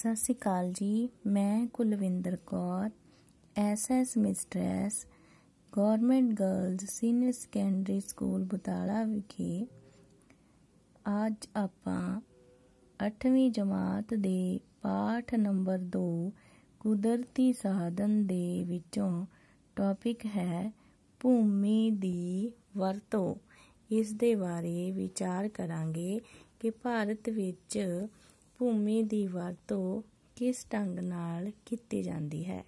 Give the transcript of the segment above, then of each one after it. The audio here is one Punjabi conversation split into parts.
ਸਤਿ ਸ਼੍ਰੀ ਅਕਾਲ ਜੀ। ਮੈਂ Kulwinder Kaur SS mistress government girls senior secondary school Batala ਵਿਖੇ ਅੱਜ ਆਪਾਂ 8ਵੀਂ ਜਮਾਤ ਦੇ ਪਾਠ ਨੰਬਰ 2 ਕੁਦਰਤੀ ਸਾਧਨ ਦੇ ਵਿੱਚੋਂ ਟੌਪਿਕ ਹੈ ਭੂਮੀ ਦੀ ਵਰਤੋਂ। ਇਸ ਦੇ ਬਾਰੇ ਵਿਚਾਰ ਕਰਾਂਗੇ ਕਿ ਭਾਰਤ ਵਿੱਚ ਭੂਮੀ ਦੀ ਵਰਤੋਂ ਕਿਸ ਢੰਗ ਨਾਲ ਕੀਤੀ ਜਾਂਦੀ ਹੈ?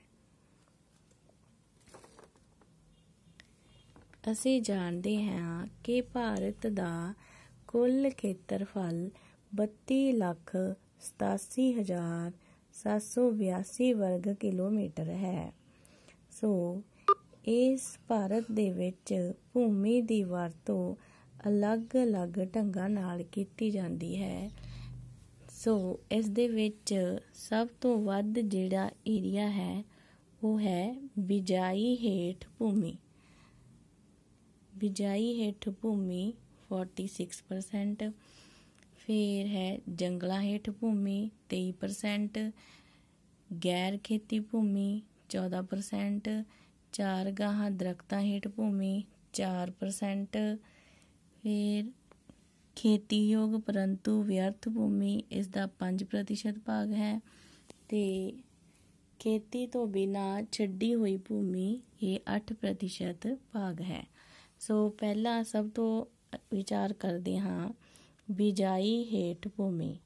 ਅਸੀਂ ਜਾਣਦੇ ਹਾਂ ਕਿ ਭਾਰਤ ਦਾ ਕੁੱਲ ਖੇਤਰਫਲ 32 ਲੱਖ 87782 ਵਰਗ ਕਿਲੋਮੀਟਰ ਹੈ। ਸੋ ਇਸ ਭਾਰਤ ਦੇ ਵਿੱਚ ਭੂਮੀ ਦੀ ਵਰਤੋਂ ਅਲੱਗ-ਅਲੱਗ ਢੰਗਾਂ ਨਾਲ ਕੀਤੀ ਜਾਂਦੀ ਹੈ। ਸੋ ਇਸ ਦੇ ਵਿੱਚ ਸਭ ਤੋਂ ਵੱਧ ਜਿਹੜਾ ਏਰੀਆ ਹੈ, ਉਹ ਹੈ ਬਿਜਾਈ ਹੇਠ ਭੂਮੀ। ਬਿਜਾਈ ਹੇਠ ਭੂਮੀ 46% ਫਿਰ ਹੈ ਜੰਗਲਾਂ ਹੇਠ ਭੂਮੀ 23% ਗੈਰ ਖੇਤੀ ਭੂਮੀ 14% ਚਾਰ ਗਾਹਾਂ ਦਰਖਤਾਂ ਹੇਠ ਭੂਮੀ 4% ਫਿਰ ਖੇਤੀਯੋਗ ਪਰੰਤੂ ਵਿਅਰਥ ਭੂਮੀ ਇਸ ਦਾ 5% ਭਾਗ ਹੈ ਤੇ ਖੇਤੀ ਤੋਂ ਬਿਨਾ ਛੱਡੀ ਹੋਈ ਭੂਮੀ ਇਹ 8% ਭਾਗ ਹੈ। ਸੋ ਪਹਿਲਾਂ ਸਭ ਤੋਂ ਵਿਚਾਰ ਕਰਦੇ ਹਾਂ ਬਿਜਾਈ ਹੇਠ ਭੂਮੀ।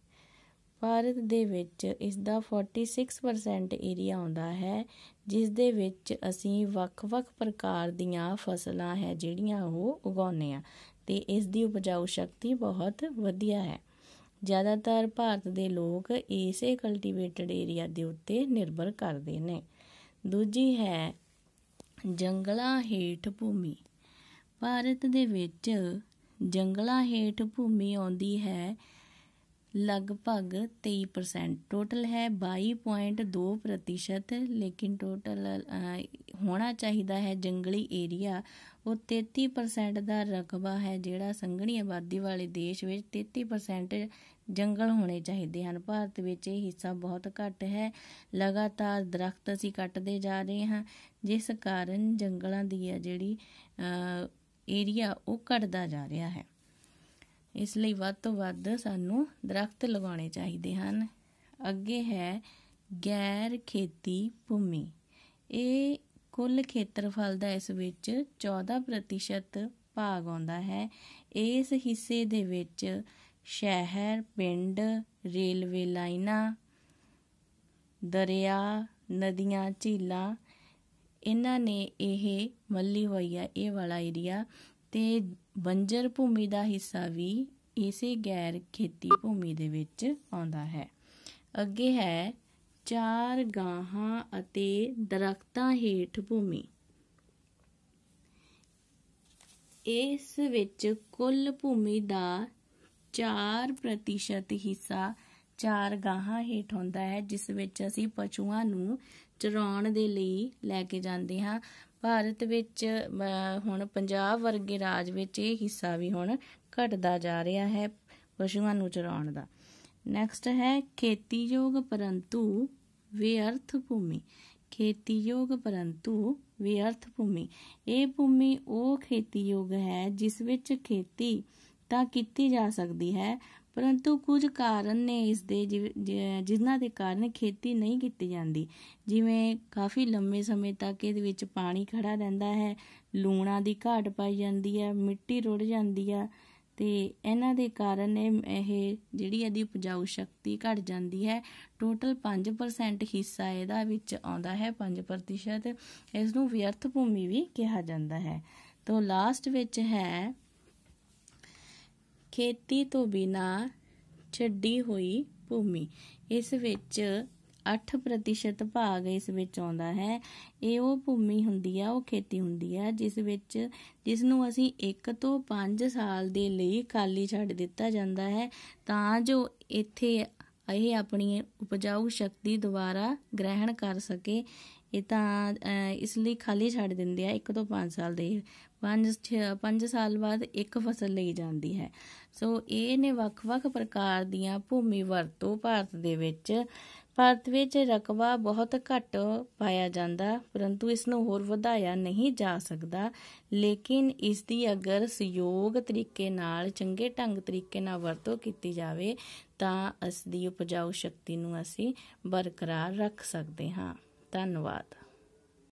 ਭਾਰਤ ਦੇ ਵਿੱਚ ਇਸ ਦਾ 46% ਏਰੀਆ ਆਉਂਦਾ ਹੈ, ਜਿਸ ਦੇ ਵਿੱਚ ਅਸੀਂ ਵੱਖ-ਵੱਖ ਪ੍ਰਕਾਰ ਦੀਆਂ ਫਸਲਾਂ ਹੈ ਜਿਹੜੀਆਂ ਉਹ ਉਗਾਉਂਦੇ ਆ ਤੇ ਇਸ ਦੀ ਉਪਜਾਊ ਸ਼ਕਤੀ ਬਹੁਤ ਵਧੀਆ ਹੈ। ਜ਼ਿਆਦਾਤਰ ਭਾਰਤ ਦੇ ਲੋਕ ਇਸੇ ਕਲਟੀਵੇਟਡ ਏਰੀਆ ਦੇ ਉੱਤੇ ਨਿਰਭਰ ਕਰਦੇ ਨੇ। ਦੂਜੀ ਹੈ ਜੰਗਲਾਂ ਹੇਠ ਭੂਮੀ। ਭਾਰਤ ਦੇ ਵਿੱਚ ਜੰਗਲਾਂ ਹੇਠ ਭੂਮੀ ਆਉਂਦੀ ਹੈ ਲਗਭਗ 23% ਟੋਟਲ ਹੈ 22.2% ਲੇਕਿਨ ਟੋਟਲ ਹੋਣਾ ਚਾਹੀਦਾ ਹੈ ਜੰਗਲੀ ਏਰੀਆ ਉਹ 33% ਦਾ ਰਕਬਾ ਹੈ ਜਿਹੜਾ ਸੰਘਣੀ ਆਬਾਦੀ ਵਾਲੇ ਦੇਸ਼ ਵਿੱਚ 33% ਜੰਗਲ ਹੋਣੇ ਚਾਹੀਦੇ ਹਨ। ਭਾਰਤ ਵਿੱਚ ਇਹ ਹਿੱਸਾ ਬਹੁਤ ਘੱਟ ਹੈ। ਲਗਾਤਾਰ ਦਰਖਤ ਅਸੀਂ ਕੱਟਦੇ ਜਾ ਰਹੇ ਹਾਂ। ਜਿਸ ਕਾਰਨ ਜੰਗਲਾਂ ਦੀ ਆ ਜਿਹੜੀ ਏਰੀਆ ਉਹ ਘਟਦਾ ਜਾ ਰਿਹਾ ਹੈ। ਇਸ ਲਈ ਵੱਧ ਤੋਂ ਵੱਧ ਸਾਨੂੰ ਦਰਖਤ ਲਗਾਉਣੇ ਚਾਹੀਦੇ ਹਨ। ਅੱਗੇ ਹੈ ਗੈਰ ਖੇਤੀ ਭੂਮੀ। ਇਹ ਕੁੱਲ ਖੇਤਰਫਲ ਦਾ ਇਸ ਵਿੱਚ 14% ਭਾਗ ਆਉਂਦਾ ਹੈ। ਇਸ ਹਿੱਸੇ ਦੇ ਵਿੱਚ ਸ਼ਹਿਰ, ਪਿੰਡ, ਰੇਲਵੇ ਲਾਈਨਾਂ, ਦਰਿਆ, ਨਦੀਆਂ, ਝੀਲਾਂ, ਇਹਨਾਂ ਨੇ ਇਹ ਮੱਲੀ ਹੋਈ ਹੈ ਇਹ ਵਾਲਾ ਏਰੀਆ ਤੇ ਬੰਜਰ ਭੂਮੀ ਦਾ ਹਿੱਸਾ ਵੀ ਇਸੇ ਗੈਰ ਖੇਤੀ ਭੂਮੀ ਦੇ ਵਿੱਚ ਆਉਂਦਾ ਹੈ। ਅੱਗੇ ਹੈ ਚਾਰ ਗਾਹਾਂ ਅਤੇ ਦਰਖਤਾਂ ਹੇਠ ਭੂਮੀ। ਇਸ ਵਿੱਚ ਕੁੱਲ ਭੂਮੀ ਦਾ 4% ਹਿੱਸਾ ਚਾਰ ਗਾਹਾਂ ਹੇਠ ਹੁੰਦਾ ਹੈ, ਜਿਸ ਵਿੱਚ ਅਸੀਂ ਪਸ਼ੂਆਂ ਨੂੰ ਚਰਾਉਣ ਦੇ ਲਈ ਲੈ ਕੇ ਜਾਂਦੇ ਹਾਂ। ਭਾਰਤ ਵਿੱਚ ਹੁਣ ਪੰਜਾਬ ਵਰਗੇ ਰਾਜ ਵਿੱਚ ਇਹ ਹਿੱਸਾ ਵੀ ਹੁਣ ਘਟਦਾ ਜਾ ਰਿਹਾ ਹੈ ਪਸ਼ੂਆਂ ਨੂੰ ਚਰਾਉਣ ਦਾ। ਨੈਕਸਟ ਹੈ ਖੇਤੀਯੋਗ ਪਰੰਤੂ ਵਿਅਰਥ ਭੂਮੀ ਖੇਤੀਯੋਗ ਪਰੰਤੂ ਵਿਅਰਥ ਭੂਮੀ ਇਹ ਭੂਮੀ ਉਹ ਖੇਤੀਯੋਗ ਹੈ ਜਿਸ ਵਿੱਚ ਖੇਤੀ ਤਾਂ ਕੀਤੀ ਜਾ ਸਕਦੀ ਹੈ ਪਰੰਤੂ ਕੁਝ ਕਾਰਨ ਨੇ ਇਸ ਦੇ ਜਿਨ੍ਹਾਂ ਦੇ ਕਾਰਨ ਖੇਤੀ ਨਹੀਂ ਕੀਤੀ ਜਾਂਦੀ। ਜਿਵੇਂ ਕਾਫੀ ਲੰਮੇ ਸਮੇਂ ਤੱਕ ਇਹਦੇ ਵਿੱਚ ਪਾਣੀ ਖੜਾ ਰਹਿੰਦਾ ਹੈ, ਲੂਣਾ ਦੀ ਘਾਟ ਪਾਈ ਜਾਂਦੀ ਹੈ, ਮਿੱਟੀ ਰੁੜ ਜਾਂਦੀ ਹੈ ਤੇ ਇਹਨਾਂ ਦੇ ਕਾਰਨ ਇਹ ਜਿਹੜੀ ਇਹਦੀ ਉਪਜਾਊ ਸ਼ਕਤੀ ਘਟ ਜਾਂਦੀ ਹੈ। ਟੋਟਲ 5% ਹਿੱਸਾ ਇਹਦਾ ਵਿੱਚ ਆਉਂਦਾ ਹੈ 5% ਇਸ ਨੂੰ ਵਿਅਰਥ ਭੂਮੀ ਵੀ ਕਿਹਾ ਜਾਂਦਾ ਹੈ। ਤੋਂ ਲਾਸਟ ਵਿੱਚ ਹੈ ਖੇਤੀ ਤੋਂ ਬਿਨਾ ਛੱਡੀ ਹੋਈ ਭੂਮੀ। ਇਸ ਵਿੱਚ 8% ਭਾਗ ਇਸ ਵਿੱਚ ਆਉਂਦਾ ਹੈ। ਇਹ ਉਹ ਭੂਮੀ ਹੁੰਦੀ ਆ, ਉਹ ਖੇਤੀ ਹੁੰਦੀ ਆ, ਜਿਸ ਵਿੱਚ, ਜਿਸ ਨੂੰ ਅਸੀਂ 1 ਤੋਂ 5 ਸਾਲ ਦੇ ਲਈ ਖਾਲੀ ਛੱਡ ਦਿੱਤਾ ਜਾਂਦਾ ਹੈ, ਤਾਂ ਜੋ ਇੱਥੇ ਇਹ ਆਪਣੀ ਉਪਜਾਊ ਸ਼ਕਤੀ ਦੁਬਾਰਾ ਗ੍ਰਹਿਣ ਕਰ ਸਕੇ। ਇਹ ਤਾਂ ਇਸ ਲਈ ਖਾਲੀ ਛੱਡ ਦਿੰਦੇ ਆ 1 ਤੋਂ 5 ਸਾਲ ਦੇ। 5 5 ਸਾਲ ਬਾਅਦ ਇੱਕ ਫਸਲ ਲਈ ਜਾਂਦੀ ਹੈ। ਸੋ ਇਹ ਨੇ ਵੱਖ-ਵੱਖ ਪ੍ਰਕਾਰ ਦੀਆਂ ਭੂਮੀ ਵਰਤੋਂ ਭਾਰਤ ਦੇ ਵਿੱਚ। ਭਾਰਤ ਵਿੱਚ ਰਕਬਾ ਬਹੁਤ ਘੱਟ ਪਾਇਆ ਜਾਂਦਾ, ਪਰੰਤੂ ਇਸ ਨੂੰ ਹੋਰ ਵਧਾਇਆ ਨਹੀਂ ਜਾ ਸਕਦਾ। ਲੇਕਿਨ ਇਸ ਦੀ ਅਗਰ ਸਹਿਯੋਗ ਤਰੀਕੇ ਨਾਲ, ਚੰਗੇ ਢੰਗ ਤਰੀਕੇ ਨਾਲ ਵਰਤੋਂ ਕੀਤੀ ਜਾਵੇ, ਤਾਂ ਇਸ ਦੀ ਉਪਜਾਊ ਸ਼ਕਤੀ ਨੂੰ ਅਸੀਂ ਬਰਕਰਾਰ ਰੱਖ ਸਕਦੇ ਹਾਂ। धन्यवाद